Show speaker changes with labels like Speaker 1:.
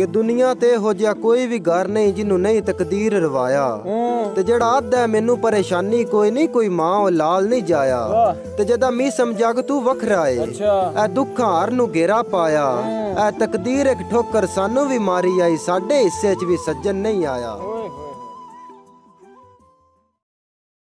Speaker 1: ਕਿ ਦੁਨੀਆ ਤੇ ਇਹੋ ਜਿਹਾ ਕੋਈ ਵੀ ਘਰ ਨਹੀਂ ਜਿਹਨੂੰ ਨਹੀਂ ਤਕਦੀਰ ਰਵਾਇਆ। ਤੇ ਜਿਹੜਾ ਆਦਾ ਮੈਨੂੰ ਪਰੇਸ਼ਾਨੀ ਕੋਈ ਨਹੀਂ ਕੋਈ ਮਾਂ ਉਹ ਲਾਲ ਨਹੀਂ ਜਾਇਆ। ਤੇ ਜਦਾ ਮੀ ਸਮਝਾਗ ਤੂੰ ਵੱਖਰਾ ਏ।
Speaker 2: ਅੱਛਾ।
Speaker 1: ਐ ਦੁੱਖਾਂ ਨੂੰ ਘੇਰਾ ਪਾਇਆ। ਐ ਤਕਦੀਰ ਇੱਕ ਠੋਕਰ ਸਾਨੂੰ ਵੀ ਮਾਰੀ ਆਈ ਸਾਡੇ ਹਿੱਸੇ 'ਚ ਵੀ ਸੱਜਣ ਨਹੀਂ ਆਇਆ।